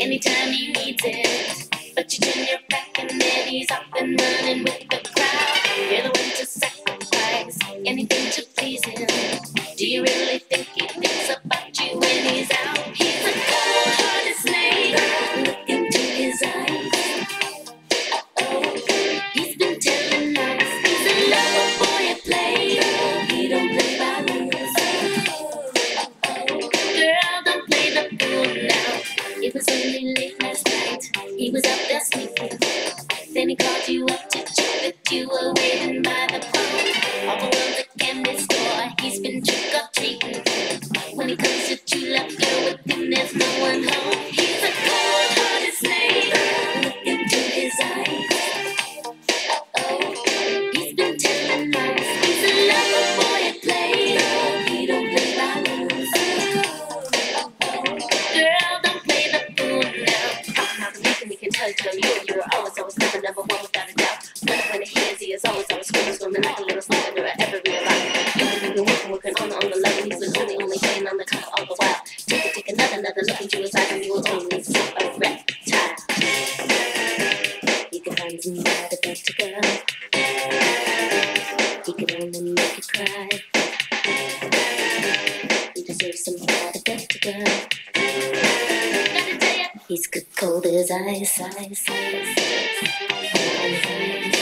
anytime he needs it. But you turn your back and then he's off and running with the crowd. You're the one to sacrifice anything to Then he called you up to check that you were waiting by the phone. All the world's a candy store. He's been trick or treating. When he comes to true love, girl, with him there's no one home. He's a cold-hearted snake. Look into his eyes. Oh, he's been telling lies. He's a lover boy at play. He don't play by rules. Girl, don't play the fool now. I'm not weak we can tell you it hears he is always always screaming, swimming like a little snake under ever realized. You have been working, working on the on the level. He's been only only playing on the top all the while. Take a take another another look into his eyes and you will only see a reptile. You can find somebody better girl. He can only make you cry. You deserve somebody better girl. Gotta tell ya, he's good cold as ice, ice, ice, ice, ice.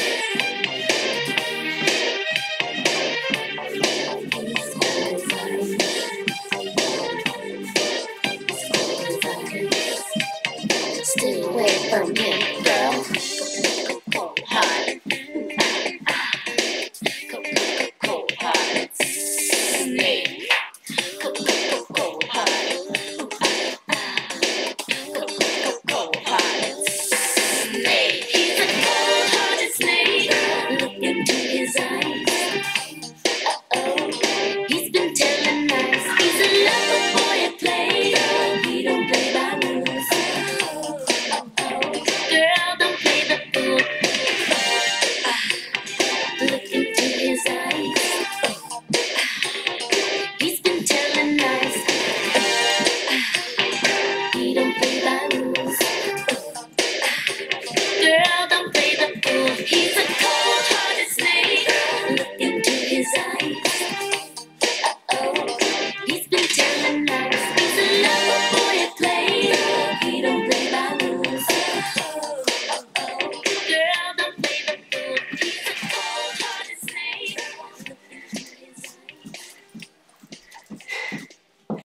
Thank you.